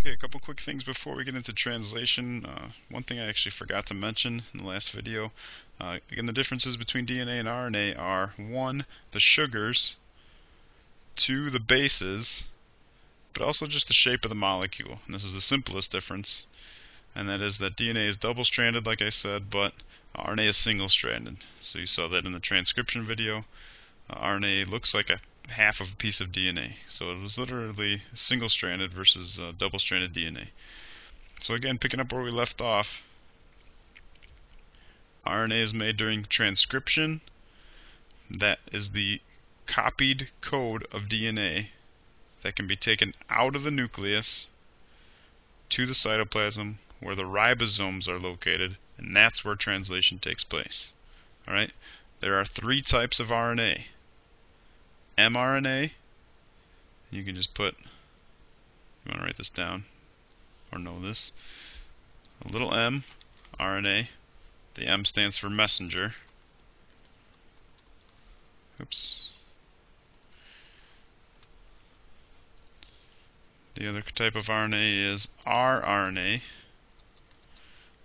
Okay, a couple quick things before we get into translation. Uh, one thing I actually forgot to mention in the last video. Uh, again, the differences between DNA and RNA are 1. the sugars, 2. the bases, but also just the shape of the molecule. And this is the simplest difference, and that is that DNA is double-stranded, like I said, but RNA is single-stranded. So you saw that in the transcription video. Uh, RNA looks like a half of a piece of DNA. So it was literally single-stranded versus uh, double-stranded DNA. So again, picking up where we left off, RNA is made during transcription. That is the copied code of DNA that can be taken out of the nucleus to the cytoplasm where the ribosomes are located, and that's where translation takes place. Alright? There are three types of RNA mRNA. You can just put, you want to write this down or know this, a little m, RNA. The M stands for messenger. Oops. The other type of RNA is rRNA,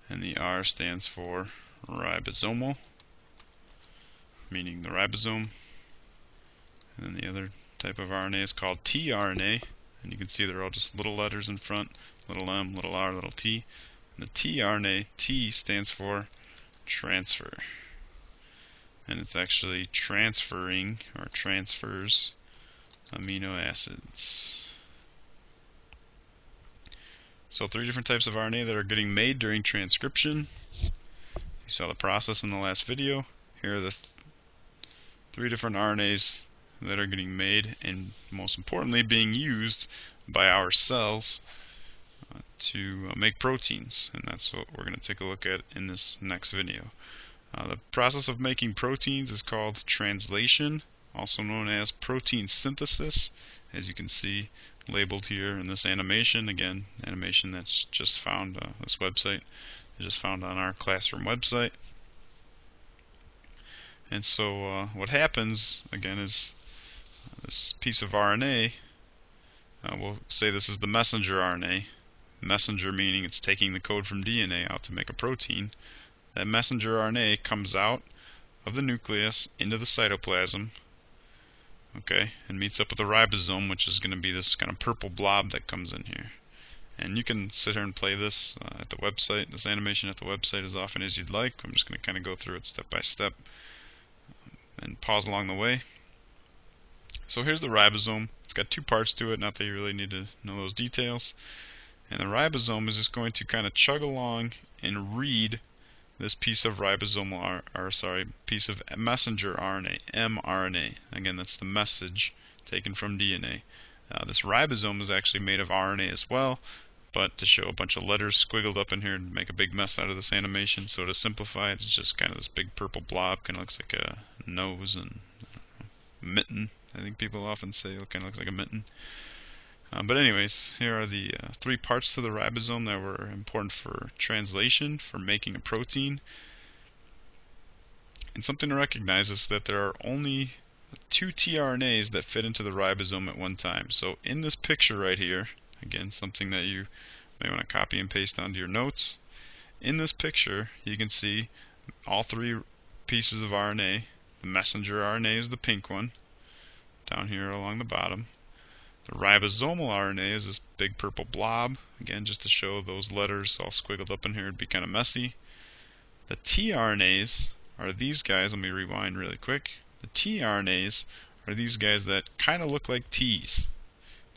and the R stands for ribosomal, meaning the ribosome. And then the other type of RNA is called tRNA. And you can see they're all just little letters in front. Little m, little r, little t. And the tRNA, T stands for transfer. And it's actually transferring, or transfers, amino acids. So three different types of RNA that are getting made during transcription. You saw the process in the last video. Here are the th three different RNAs that are getting made and most importantly being used by our cells uh, to uh, make proteins. And that's what we're going to take a look at in this next video. Uh, the process of making proteins is called translation also known as protein synthesis as you can see labeled here in this animation. Again animation that's just found uh, this website just found on our classroom website. And so uh, what happens again is this piece of RNA, uh, we'll say this is the messenger RNA. Messenger meaning it's taking the code from DNA out to make a protein. That messenger RNA comes out of the nucleus into the cytoplasm, okay, and meets up with the ribosome, which is going to be this kind of purple blob that comes in here. And you can sit here and play this uh, at the website, this animation at the website as often as you'd like. I'm just going to kind of go through it step by step and pause along the way. So here's the ribosome. It's got two parts to it, not that you really need to know those details. And the ribosome is just going to kind of chug along and read this piece of ribosomal, or sorry, piece of messenger RNA, mRNA. Again, that's the message taken from DNA. Uh, this ribosome is actually made of RNA as well, but to show a bunch of letters squiggled up in here and make a big mess out of this animation, so to simplify it, it's just kind of this big purple blob, kind of looks like a nose and mitten. I think people often say it kind of looks like a mitten. Uh, but anyways, here are the uh, three parts to the ribosome that were important for translation, for making a protein. And something to recognize is that there are only two tRNAs that fit into the ribosome at one time. So in this picture right here, again, something that you may want to copy and paste onto your notes. In this picture, you can see all three pieces of RNA. The messenger RNA is the pink one, down here along the bottom. The ribosomal RNA is this big purple blob, again just to show those letters all squiggled up in here would be kind of messy. The tRNAs are these guys, let me rewind really quick. The tRNAs are these guys that kind of look like T's.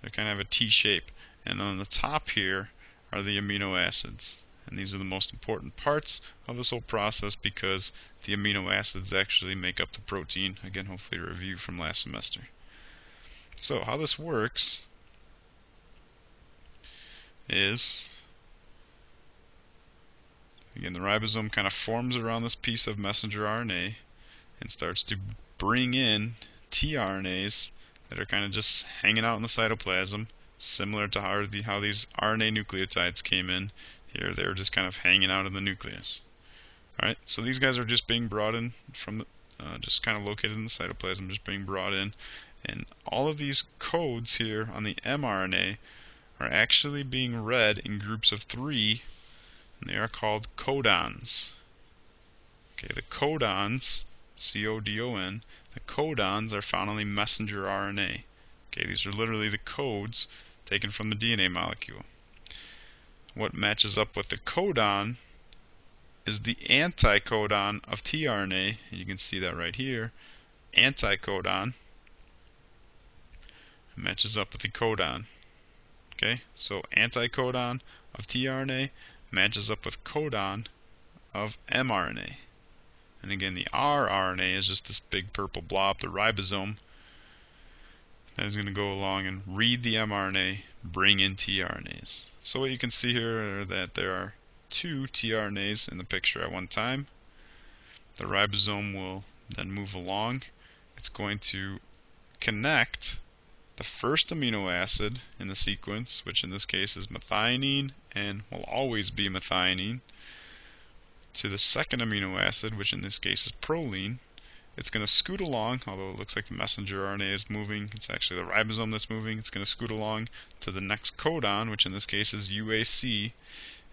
They kind of have a T shape. And on the top here are the amino acids. And these are the most important parts of this whole process because the amino acids actually make up the protein. Again, hopefully a review from last semester. So how this works is again the ribosome kind of forms around this piece of messenger RNA and starts to bring in tRNAs that are kind of just hanging out in the cytoplasm similar to how, the, how these RNA nucleotides came in. Here they were just kind of hanging out in the nucleus. Alright so these guys are just being brought in from the uh, just kind of located in the cytoplasm just being brought in and all of these codes here on the mRNA are actually being read in groups of three, and they are called codons. Okay, the codons, C-O-D-O-N, the codons are found on the messenger RNA. Okay, these are literally the codes taken from the DNA molecule. What matches up with the codon is the anticodon of tRNA. You can see that right here. Anticodon matches up with the codon. Okay, so anticodon of tRNA matches up with codon of mRNA. And again, the rRNA is just this big purple blob, the ribosome, that is going to go along and read the mRNA, bring in tRNAs. So what you can see here are that there are two tRNAs in the picture at one time. The ribosome will then move along. It's going to connect the first amino acid in the sequence, which in this case is methionine and will always be methionine, to the second amino acid, which in this case is proline. It's going to scoot along, although it looks like the messenger RNA is moving. It's actually the ribosome that's moving. It's going to scoot along to the next codon, which in this case is UAC.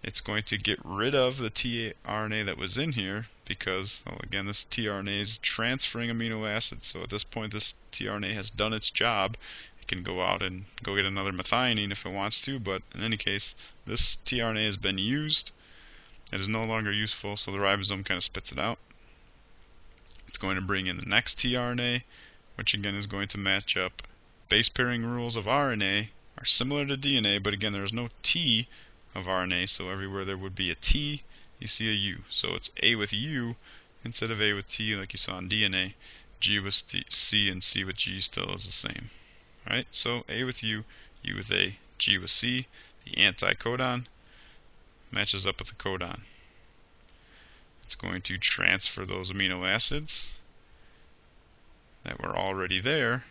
It's going to get rid of the tRNA that was in here because, well, again, this tRNA is transferring amino acids. So at this point, this tRNA has done its job. It can go out and go get another methionine if it wants to, but in any case, this tRNA has been used. It is no longer useful, so the ribosome kind of spits it out. It's going to bring in the next tRNA, which again is going to match up. Base pairing rules of RNA are similar to DNA, but again, there is no T of RNA, so everywhere there would be a T, you see a U. So it's A with U instead of A with T like you saw in DNA. G with C and C with G still is the same. Right? So A with U, U with A, G with C. The anticodon matches up with the codon. It's going to transfer those amino acids that were already there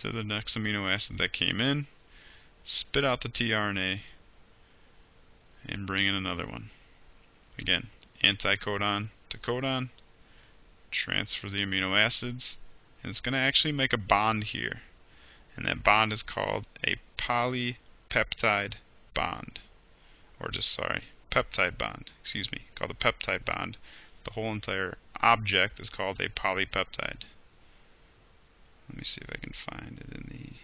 to the next amino acid that came in, spit out the tRNA, and bring in another one. Again, anticodon to codon, transfer the amino acids, and it's going to actually make a bond here. And that bond is called a polypeptide bond. Or just, sorry, peptide bond, excuse me, called a peptide bond. The whole entire object is called a polypeptide. Let me see if I can find it in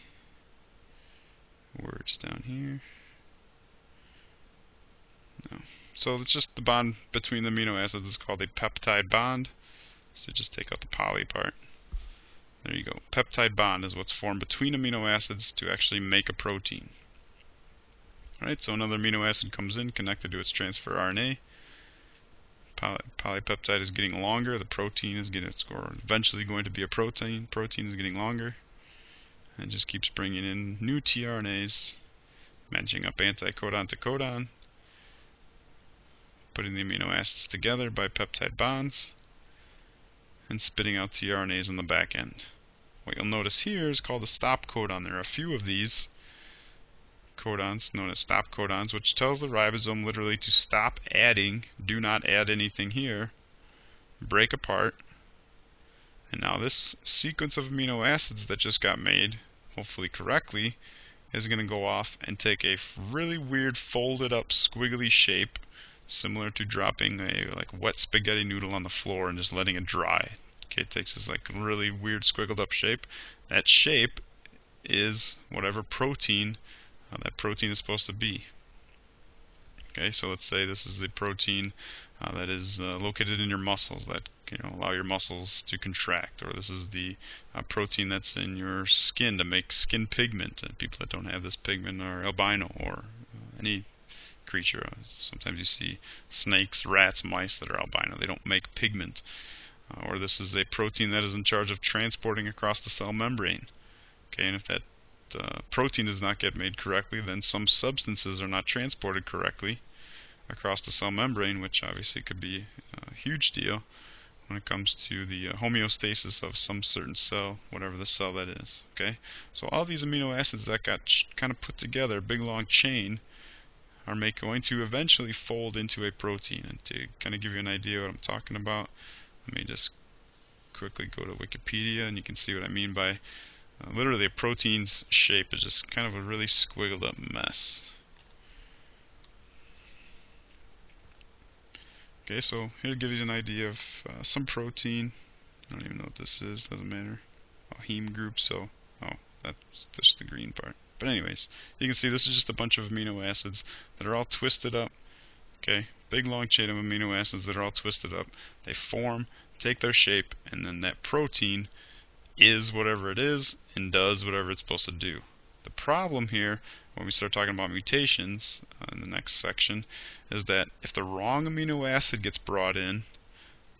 the words down here. No. So it's just the bond between the amino acids is called a peptide bond. So just take out the poly part. There you go. Peptide bond is what's formed between amino acids to actually make a protein. Alright, so another amino acid comes in connected to its transfer RNA. Poly polypeptide is getting longer. The protein is getting, it's eventually going to be a protein. Protein is getting longer. And just keeps bringing in new tRNAs, matching up anticodon to codon, putting the amino acids together by peptide bonds, and spitting out tRNAs on the back end. What you'll notice here is called a stop codon. There are a few of these codons known as stop codons, which tells the ribosome literally to stop adding, do not add anything here, break apart, and now this sequence of amino acids that just got made, hopefully correctly, is going to go off and take a really weird folded up squiggly shape similar to dropping a like wet spaghetti noodle on the floor and just letting it dry. Okay, it takes this like really weird squiggled up shape. That shape is whatever protein uh, that protein is supposed to be. Okay, so let's say this is the protein uh, that is uh, located in your muscles that you know allow your muscles to contract, or this is the uh, protein that's in your skin to make skin pigment. And people that don't have this pigment are albino or uh, any creature. Sometimes you see snakes, rats, mice that are albino. They don't make pigment. Or this is a protein that is in charge of transporting across the cell membrane. Okay, and if that uh, protein does not get made correctly, then some substances are not transported correctly across the cell membrane, which obviously could be a huge deal when it comes to the uh, homeostasis of some certain cell, whatever the cell that is. Okay, so all these amino acids that got kind of put together, a big long chain, are make, going to eventually fold into a protein. And to kind of give you an idea what I'm talking about, let me just quickly go to Wikipedia, and you can see what I mean by Uh, literally, a protein's shape is just kind of a really squiggled up mess. Okay, so here to give you an idea of uh, some protein. I don't even know what this is, doesn't matter. Oh, heme group, so, oh, that's just the green part. But anyways, you can see this is just a bunch of amino acids that are all twisted up. Okay, big long chain of amino acids that are all twisted up. They form, take their shape, and then that protein is whatever it is and does whatever it's supposed to do. The problem here, when we start talking about mutations uh, in the next section, is that if the wrong amino acid gets brought in,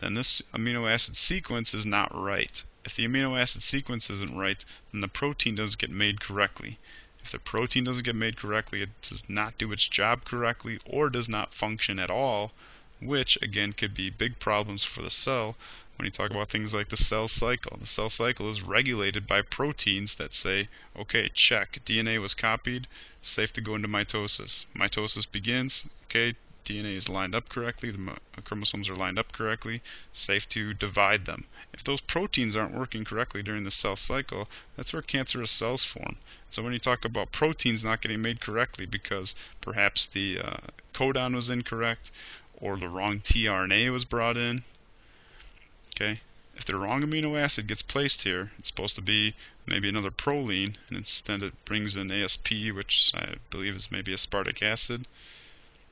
then this amino acid sequence is not right. If the amino acid sequence isn't right, then the protein doesn't get made correctly. If the protein doesn't get made correctly, it does not do its job correctly or does not function at all, which again could be big problems for the cell when you talk about things like the cell cycle. The cell cycle is regulated by proteins that say, okay, check, DNA was copied, safe to go into mitosis. Mitosis begins, okay, DNA is lined up correctly, the uh, chromosomes are lined up correctly, safe to divide them. If those proteins aren't working correctly during the cell cycle, that's where cancerous cells form. So when you talk about proteins not getting made correctly because perhaps the uh, codon was incorrect or the wrong tRNA was brought in, okay, if the wrong amino acid gets placed here, it's supposed to be maybe another proline, and instead it brings in ASP, which I believe is maybe aspartic acid.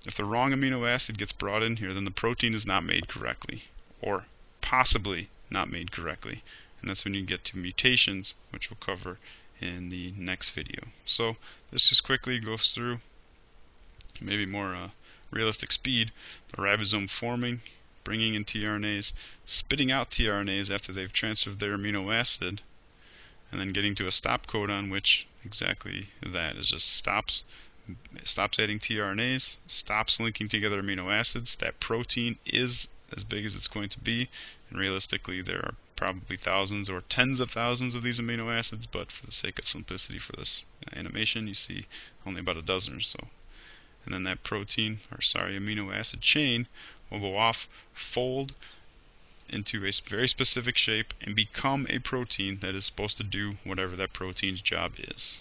If the wrong amino acid gets brought in here, then the protein is not made correctly, or possibly not made correctly. And that's when you get to mutations, which we'll cover in the next video. So this just quickly goes through maybe more uh, realistic speed, the ribosome forming, bringing in tRNAs, spitting out tRNAs after they've transferred their amino acid, and then getting to a stop codon, which exactly that is just stops stops adding tRNAs, stops linking together amino acids. That protein is as big as it's going to be, and realistically there are probably thousands or tens of thousands of these amino acids, but for the sake of simplicity for this animation, you see only about a dozen or so. And then that protein, or sorry, amino acid chain will go off, fold into a very specific shape, and become a protein that is supposed to do whatever that protein's job is.